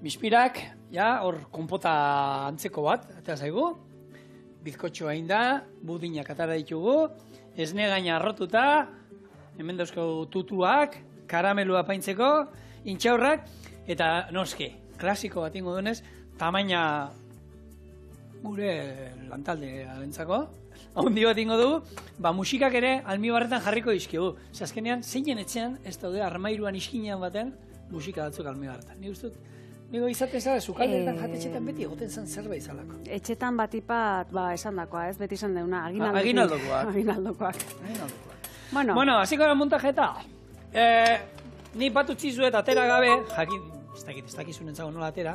Mispirak, ja, hor konpota antzeko bat, eta zaigu. Bizkotxoa da, budinak atara ditugu, esne gaina arrotuta, hemen dauzko tutuak, karamelua paintzeko, intxaurrak, eta noski, klasiko bat ingo dunez, tamaina gure lantalde alentzako, haundi bat ingo dugu, ba musikak ere almibarretan jarriko dizkigu. Zaskenean, zeinen etxean, ez daude armairuan iskinean baten, musika batzuk almibarretan. Ni gustut, Nigo izaten zara, sukaldeetan Eh, jatetxetan beti egoten zen zerbait izalako. Etxetan batipat, ba, esan dakoa, ez? Beti esan deuna, aginaldokoak. aginaldokoak. aginaldokoak. Bueno, Bueno, hasiko da montajeta. Eh, ni bat utzi zuet atera gabe, jakin, ez dakit, ez dakizun entzago nola atera,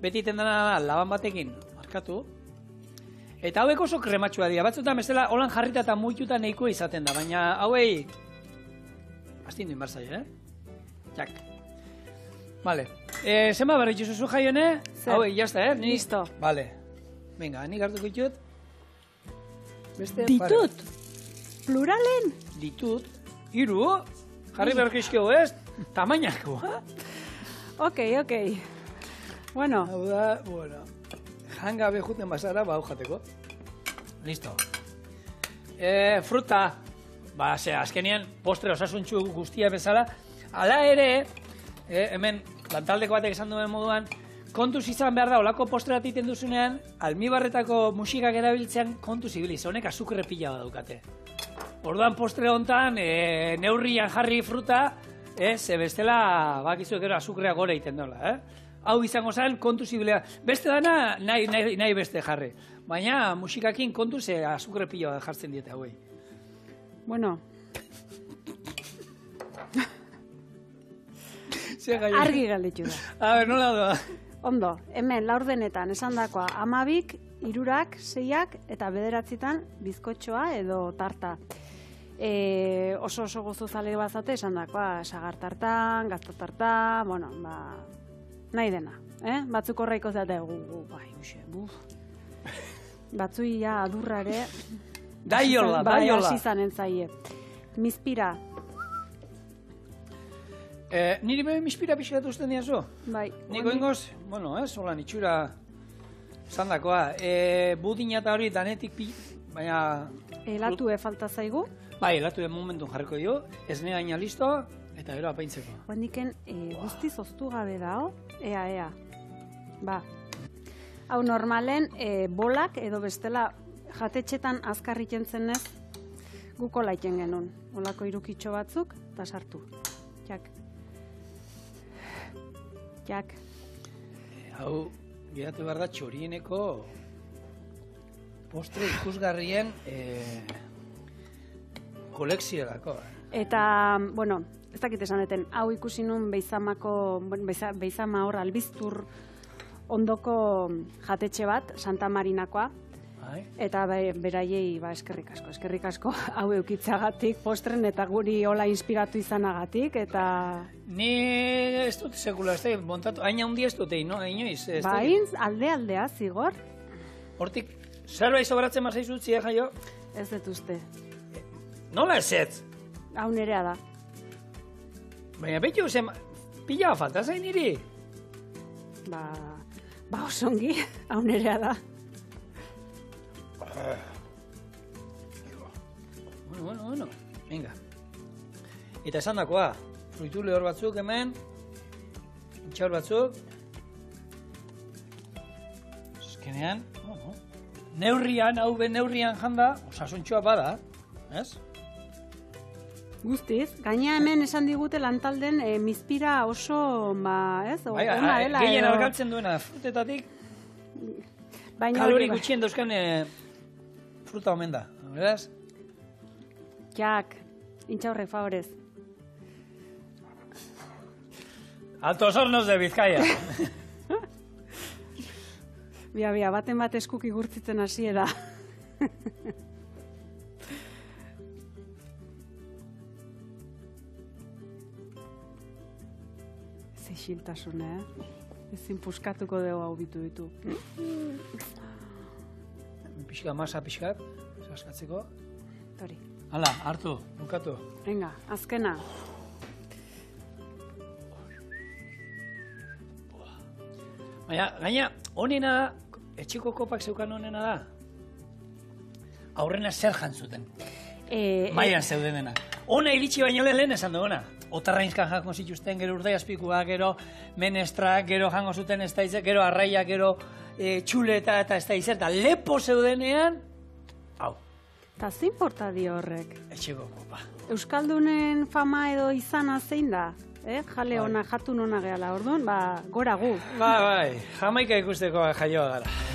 beti tendana da laban batekin markatu, eta hauek oso krematxua dira, batzutan bezala holan jarrita eta muituta nahikoa izaten da, baina hauei, astindu inbarzai, eh? Jak. Vale. Eh, zenba berri zu jaione? Zer? Hauei, jazta, eh? Ni... Listo. Vale. Venga, nik hartuko ditut. Beste, ditut, pluralen, pare. Ditut. Hiru. Jarri beharko izkio, ez? Tamainako, ok, ok. Bueno, Hau da, bueno, jangabe juten bazara, ba, hau jateko. Listo. E, fruta, ba, ze, azkenien, postre osasuntxu guztia bezala, ala ere, e, hemen, lantaldeko batek esan duen moduan, kontuz izan behar da, olako postre bat egiten duzunean, almibarretako musikak erabiltzean kontuz ibiliz, honek azukre pila bat daukate. Orduan postre hontan, e, neurrian jarri fruta, e, ze bestela, bakizu gero azukrea gore egiten dola, eh? Hau izango zen, kontu zibilea. Beste dana, nahi, nahi, nahi beste jarri. Baina musikakin kontu ze azukre pilo bat jartzen diete hauei. bueno, argi galditu da. A ber, nola doa? Ondo, hemen laurdenetan esan dakoa amabik, irurak, seiak eta bederatzitan bizkotxoa edo tarta. E, oso oso gozo zale bazate esan dakoa, sagar tartan, gazta tartan, bueno, ba, nahi dena. Eh? Batzuk horreiko zate, gu, gu, bai, uxe, buf. Batzui ja adurra ere, Daiola, bai, daiola. hasi zanen zaie. Mizpira, Eh, niri behin mispira pixkatu usten diazu? bai. Niko ingoz, bueno, eh, solan itxura zandakoa. Eh, budina eta hori danetik pi, baina Elatu e falta zaigu. Bai, elatu den momentun jarriko dio, ez gaina listo, eta gero apaintzeko. Guandiken e, guztiz oztu gabe dao, ea, ea. Ba. Hau normalen e, bolak edo bestela jatetxetan azkarriken zenez guko laiten genuen. Olako irukitxo batzuk, eta sartu. Jak. Jak. Hau, geratu behar da txorieneko postre ikusgarrien eh, kolekziorako. eh. Eta, bueno, ez dakit esan deten, hau ikusi nun beizamako, beiza, beizama hor albiztur ondoko jatetxe bat, Santa Marinakoa, Bai? Eta be, beraiei ba, eskerrik asko, eskerrik asko hau eukitzagatik, postren eta guri hola inspiratu izanagatik, eta Ni ez dut sekula, ez da, montatu, hain handi ez dut egin, no? Inoiz, ez bain alde aldea zigor, Hortik, zerbait sobratzen mazaizu zia jaio, ez dut uste, nola ez ez? hau nerea da. Baina beti zen, pila falta zain niri. Ba, ba osongi, hau nerea da. Eta esan dakoa, fruitu lehor batzuk hemen, intxaur batzuk, eskenean, bueno, neurrian, hau be neurrian janda, osasuntxoa bada, ez? Guztiz, gaina hemen esan digute lantalden e, mizpira oso, ba, ez, o- Bai, ona a- dela. gehien algaltzen duena frutetatik, baina kalori gutxien dauzkan eh, fruta omen da, beraz? Jak, intxaurrek favorez. Altos hornos de Bizkaia. Bia, bia, baten bat eskuk igurtzitzen hasi da. Ez isiltasun, eh? Ezin puskatuko dugu hau bitu ditu. pixka masa pixkat, saskatzeko. Tori. Hala, hartu, bukatu. Venga, azkena. Baina, gaina, honena da, etxeko kopak zeukan honena da. Aurrena zer jantzuten, E, maian zeudenenak. Ona iritsi baino lehen esan duguna. Otarrainzkan jango zituzten, gero urdai azpikua, gero menestrak, gero jango zuten ez da gero arraia, gero e, txuleta eta ez da eta lepo zeudenean, hau, Eta zein porta dio horrek? etxeko kopa. Euskaldunen fama edo izana zein da? Eh? Jale Bai. ona, jatun ona gehala, orduan, ba, gora gu. Bai, bai, jamaika ikusteko jaioa gara.